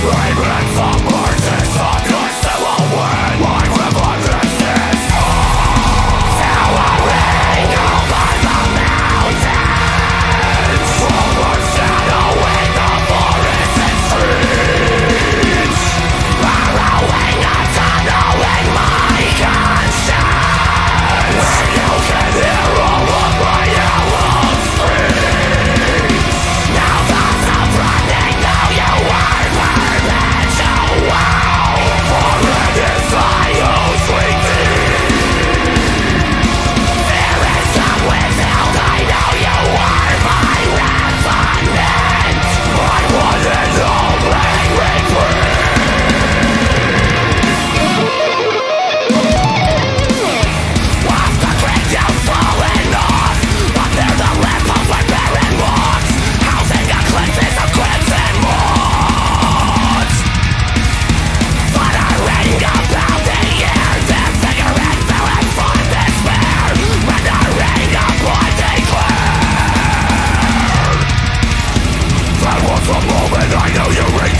Raven for mercy, fuck us, they will win I know you reach